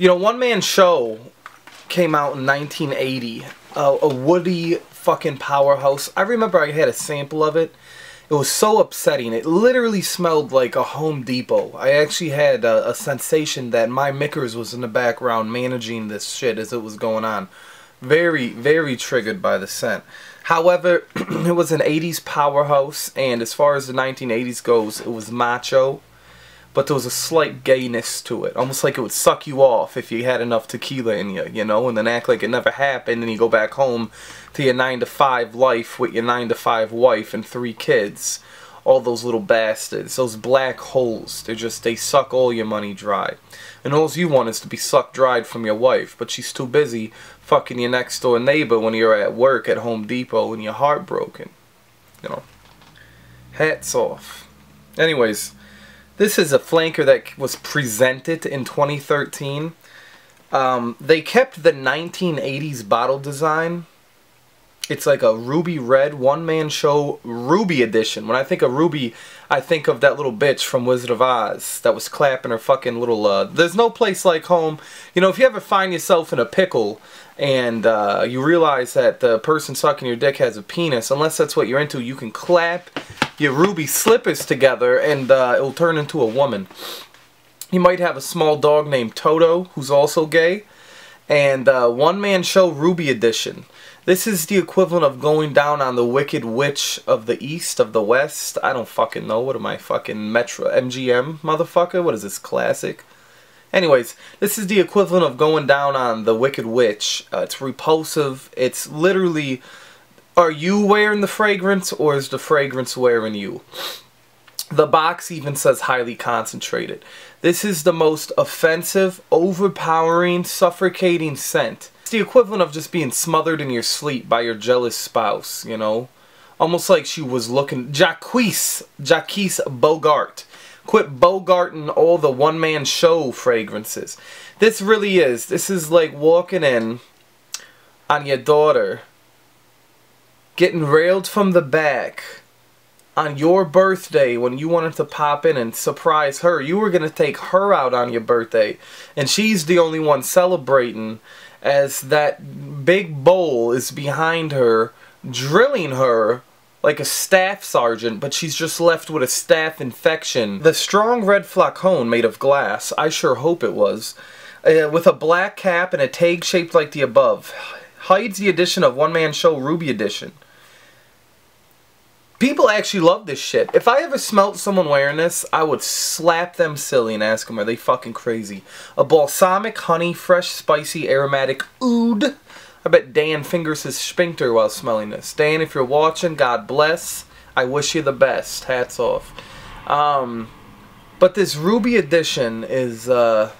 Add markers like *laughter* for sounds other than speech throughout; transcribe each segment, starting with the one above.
You know, One Man Show came out in 1980. Uh, a woody fucking powerhouse. I remember I had a sample of it. It was so upsetting. It literally smelled like a Home Depot. I actually had a, a sensation that my Mickers was in the background managing this shit as it was going on. Very, very triggered by the scent. However, *clears throat* it was an 80s powerhouse, and as far as the 1980s goes, it was macho but there was a slight gayness to it. Almost like it would suck you off if you had enough tequila in you, you know, and then act like it never happened and you go back home to your 9 to 5 life with your 9 to 5 wife and three kids. All those little bastards, those black holes, they're just, they suck all your money dry. And all you want is to be sucked dried from your wife, but she's too busy fucking your next door neighbor when you're at work at Home Depot and you're heartbroken. You know. Hats off. Anyways, this is a flanker that was presented in 2013. Um, they kept the 1980s bottle design. It's like a ruby red one-man show Ruby edition. When I think of Ruby, I think of that little bitch from Wizard of Oz that was clapping her fucking little, uh, there's no place like home. You know, if you ever find yourself in a pickle and uh, you realize that the person sucking your dick has a penis, unless that's what you're into, you can clap your ruby slippers together and uh, it'll turn into a woman. You might have a small dog named Toto who's also gay. And uh, One Man Show Ruby Edition. This is the equivalent of going down on the Wicked Witch of the East, of the West. I don't fucking know. What am I fucking Metro MGM motherfucker? What is this classic? Anyways, this is the equivalent of going down on the Wicked Witch. Uh, it's repulsive. It's literally are you wearing the fragrance or is the fragrance wearing you? The box even says highly concentrated. This is the most offensive, overpowering, suffocating scent. It's the equivalent of just being smothered in your sleep by your jealous spouse, you know? Almost like she was looking... Jacquees, Jacquees Bogart. Quit bogarting all the one-man show fragrances. This really is. This is like walking in on your daughter getting railed from the back on your birthday when you wanted to pop in and surprise her. You were going to take her out on your birthday. And she's the only one celebrating as that big bowl is behind her, drilling her like a staff sergeant, but she's just left with a staph infection. The strong red flacon made of glass, I sure hope it was, uh, with a black cap and a tag shaped like the above, hides the addition of One Man Show Ruby Edition. People actually love this shit. If I ever smelt someone wearing this, I would slap them silly and ask them, are they fucking crazy? A balsamic, honey, fresh, spicy, aromatic oud. I bet Dan fingers his sphincter while smelling this. Dan, if you're watching, God bless. I wish you the best. Hats off. Um, but this Ruby edition is, uh,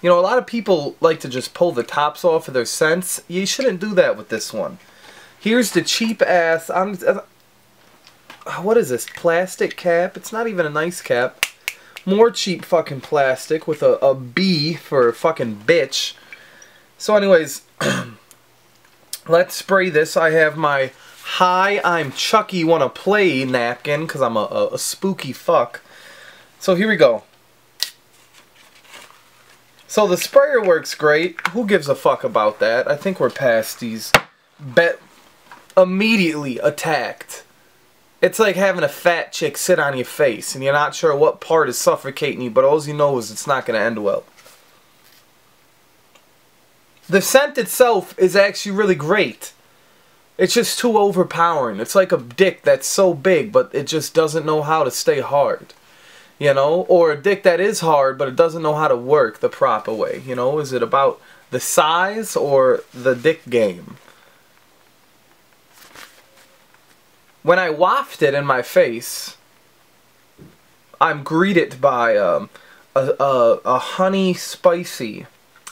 you know, a lot of people like to just pull the tops off of their scents. You shouldn't do that with this one. Here's the cheap ass. I'm, Ah, what is this, plastic cap? It's not even a nice cap. More cheap fucking plastic with a, a B for fucking bitch. So anyways, *clears throat* let's spray this. I have my Hi, I'm Chucky Wanna Play napkin because I'm a, a, a spooky fuck. So here we go. So the sprayer works great. Who gives a fuck about that? I think we're past these bet immediately attacked. It's like having a fat chick sit on your face and you're not sure what part is suffocating you, but all you know is it's not going to end well. The scent itself is actually really great. It's just too overpowering. It's like a dick that's so big, but it just doesn't know how to stay hard. You know? Or a dick that is hard, but it doesn't know how to work the proper way. You know? Is it about the size or the dick game? When I waft it in my face, I'm greeted by um, a, a, a honey spicy,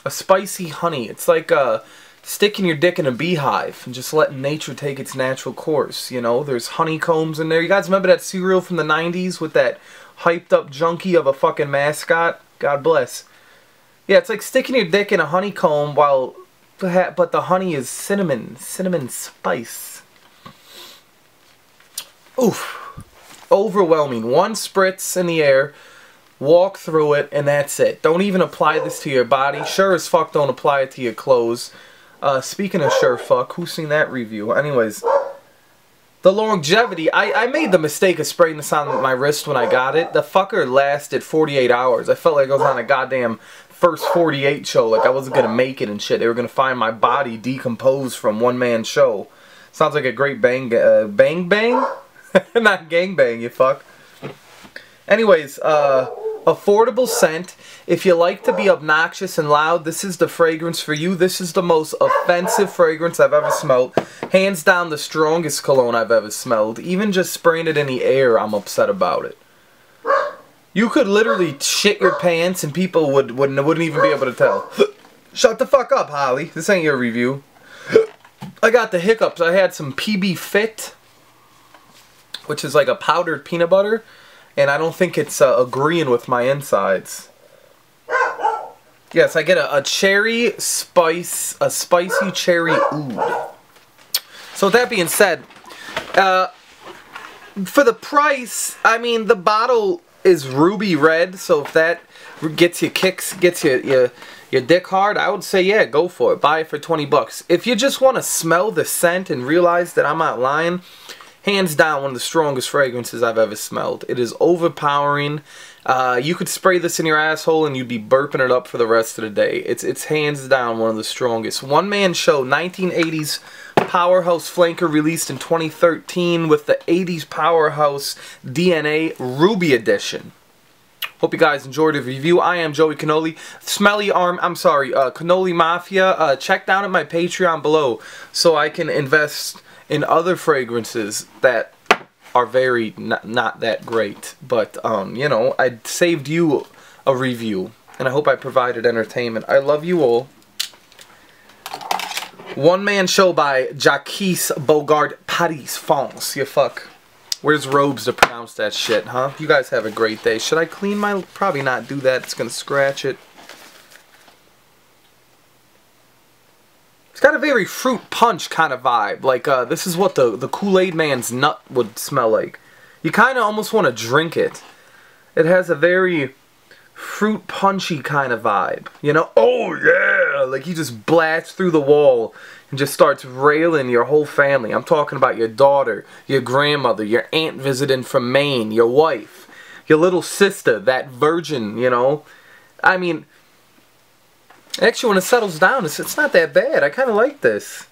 a spicy honey. It's like uh, sticking your dick in a beehive and just letting nature take its natural course. You know, there's honeycombs in there. You guys remember that cereal from the 90s with that hyped up junkie of a fucking mascot? God bless. Yeah, it's like sticking your dick in a honeycomb while, but the honey is cinnamon, cinnamon spice. Oof. Overwhelming. One spritz in the air. walk through it, and that's it. Don't even apply this to your body. Sure as fuck don't apply it to your clothes. Uh, speaking of sure fuck, who's seen that review? Anyways, the longevity, I, I made the mistake of spraying this on my wrist when I got it. The fucker lasted 48 hours. I felt like I was on a goddamn first 48 show. Like I wasn't going to make it and shit. They were going to find my body decomposed from one man show. Sounds like a great bang, uh, bang bang? *laughs* Not gang bang, you fuck. Anyways, uh, affordable scent. If you like to be obnoxious and loud, this is the fragrance for you. This is the most offensive fragrance I've ever smelled. Hands down the strongest cologne I've ever smelled. Even just spraying it in the air, I'm upset about it. You could literally shit your pants and people would, wouldn't, wouldn't even be able to tell. *laughs* Shut the fuck up, Holly. This ain't your review. *laughs* I got the hiccups. I had some PB Fit, which is like a powdered peanut butter and I don't think it's uh, agreeing with my insides. Yes, I get a, a, cherry spice, a spicy cherry oud. So with that being said, uh, for the price, I mean, the bottle is ruby red, so if that gets you kicks, gets you, you your dick hard, I would say, yeah, go for it. Buy it for 20 bucks. If you just want to smell the scent and realize that I'm not lying, hands down one of the strongest fragrances I've ever smelled. It is overpowering. Uh, you could spray this in your asshole and you'd be burping it up for the rest of the day. It's it's hands down one of the strongest. One Man Show, 1980s Powerhouse Flanker released in 2013 with the 80s Powerhouse DNA Ruby Edition. Hope you guys enjoyed the review. I am Joey Cannoli. Smelly Arm, I'm sorry, uh, Cannoli Mafia. Uh, check down at my Patreon below so I can invest in other fragrances that are very not, not that great. But, um, you know, I saved you a review. And I hope I provided entertainment. I love you all. One Man Show by Jacques Bogart Paris, France. You fuck. Where's Robes to pronounce that shit, huh? You guys have a great day. Should I clean my... Probably not do that. It's going to scratch it. It's got a very fruit punch kind of vibe. Like, uh, this is what the, the Kool-Aid Man's nut would smell like. You kind of almost want to drink it. It has a very fruit punchy kind of vibe. You know? Oh, yeah! Like, he just blasts through the wall and just starts railing your whole family. I'm talking about your daughter, your grandmother, your aunt visiting from Maine, your wife, your little sister, that virgin, you know? I mean... Actually, when it settles down, it's, it's not that bad. I kind of like this.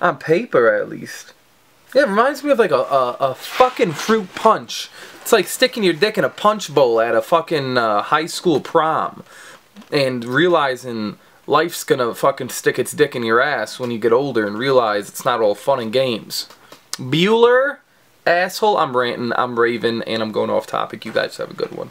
On paper, at least. Yeah, it reminds me of like a, a, a, fucking fruit punch. It's like sticking your dick in a punch bowl at a fucking uh, high school prom. And realizing life's gonna fucking stick its dick in your ass when you get older and realize it's not all fun and games. Bueller, asshole, I'm ranting, I'm raving, and I'm going off topic. You guys have a good one.